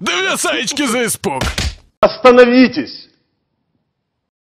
Две саечки за испуг. Остановитесь!